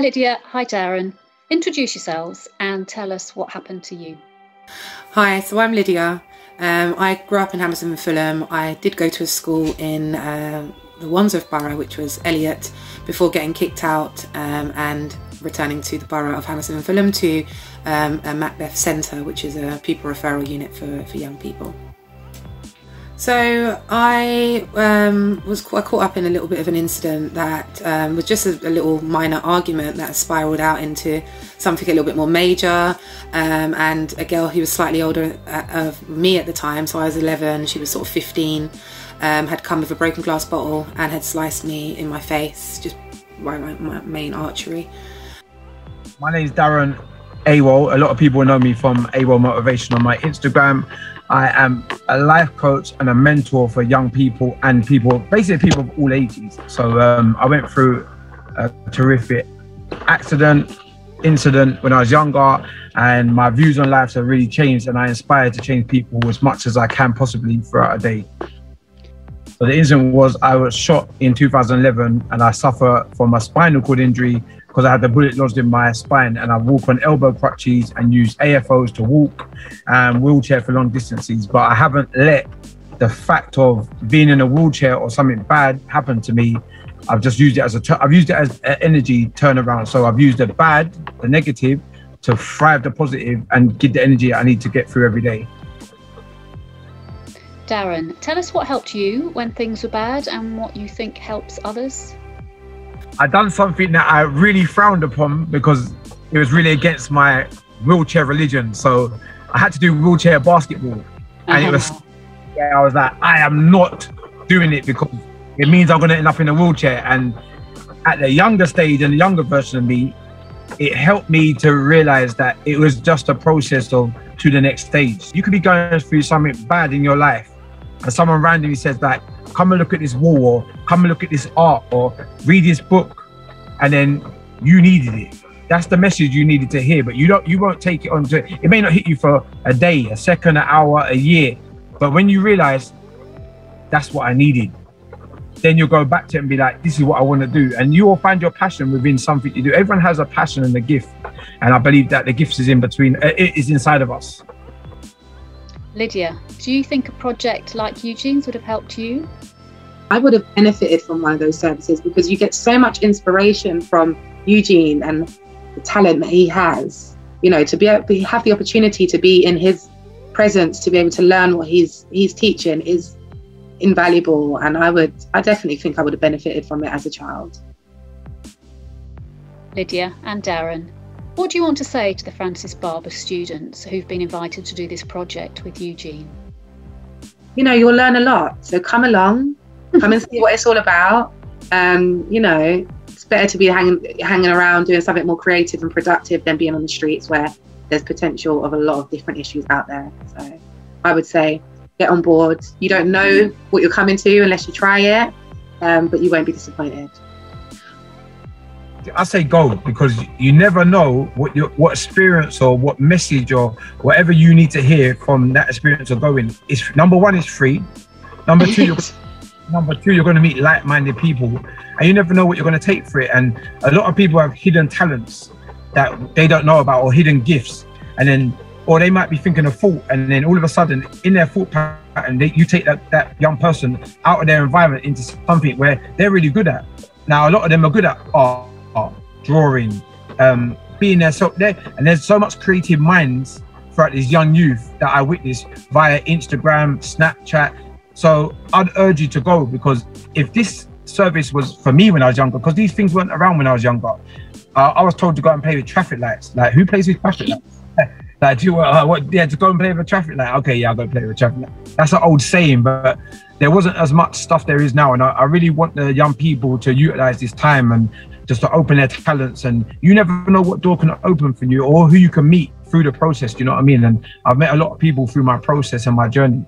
Hi, Lydia. Hi, Darren. Introduce yourselves and tell us what happened to you. Hi, so I'm Lydia. Um, I grew up in Hammersmith and Fulham. I did go to a school in uh, the Wandsworth borough, which was Elliott, before getting kicked out um, and returning to the borough of Hammersmith and Fulham to um, a Macbeth Centre, which is a pupil referral unit for, for young people. So I um, was caught up in a little bit of an incident that um, was just a, a, little minor argument that spiraled out into something a little bit more major. Um, and a girl who was slightly older uh, of me at the time, so I was 11, she was sort of 15, um, had come with a broken glass bottle and had sliced me in my face, just right my, my main artery. My name is Darren AWOL. A lot of people know me from AWOL Motivation on my Instagram. I am a life coach and a mentor for young people and people, basically people of all ages. So um, I went through a terrific accident, incident when I was younger, and my views on life have really changed. And I inspire to change people as much as I can possibly throughout a day. So the incident was I was shot in 2011 and I suffer from a spinal cord injury because I had the bullet lodged in my spine and I walk on elbow crutches and use AFOs to walk and wheelchair for long distances. But I haven't let the fact of being in a wheelchair or something bad happen to me. I've just used it as a, I've used it as an energy turnaround. So I've used the bad, the negative to thrive the positive and get the energy I need to get through every day. Darren, tell us what helped you when things were bad and what you think helps others. I done something that I really frowned upon because it was really against my wheelchair religion. So I had to do wheelchair basketball, and uh-huh. it was yeah, I was like, I am not doing it because it means I'm going to end up in a wheelchair. And at the younger stage and the younger version of me, it helped me to realize that it was just a process of to the next stage. You could be going through something bad in your life, and someone randomly says like, come and look at this wall or come and look at this art or read this book. And then you needed it. That's the message you needed to hear but you don't you won't take it on to it may not hit you for a day a second an hour a year but when you realize that's what i needed then you'll go back to it and be like this is what i want to do. And you will find your passion within something you do. Everyone has a passion and a gift and i believe that the gift is in between uh, it is inside of us Lydia, do you think a project like Eugene's would have helped you? I would have benefited from one of those services because you get so much inspiration from Eugene and the talent that he has. You know, to be able to have the opportunity to be in his presence, to be able to learn what he's he's teaching is invaluable. And I would, I definitely think I would have benefited from it as a child. Lydia and Darren, what do you want to say to the Francis Barber students who've been invited to do this project with Eugene? You know, you'll learn a lot. So come along, come and see what it's all about. Um, you know, it's better to be hanging hanging around doing something more creative and productive than being on the streets where there's potential of a lot of different issues out there. So I would say get on board. You don't know what you're coming to unless you try it, um, but you won't be disappointed. I say go because you never know what your what experience or what message or whatever you need to hear from that experience of going. Is number one is free. Number two, you're, number two, you're going to meet like-minded people, and you never know what you're going to take for it. And a lot of people have hidden talents that they don't know about or hidden gifts, and then or they might be thinking of thought, and then all of a sudden in their thought pattern, they, you take that that young person out of their environment into something where they're really good at. Now a lot of them are good at art, drawing, um, being there. So there, and there's so much creative minds throughout this young youth that I witnessed via Instagram, Snapchat. So I'd urge you to go because if this service was for me when I was younger, because these things weren't around when I was younger, uh, I was told to go and play with traffic lights. Like, who plays with traffic lights? like, do you uh, what? Yeah, to go and play with a traffic light. Okay, yeah, I'll go play with traffic light. That's an old saying, but there wasn't as much stuff there is now, and I, I really want the young people to utilize this time and just to open their talents. And you never know what door can open for you or who you can meet through the process. Do you know what I mean? And I've met a lot of people through my process and my journey.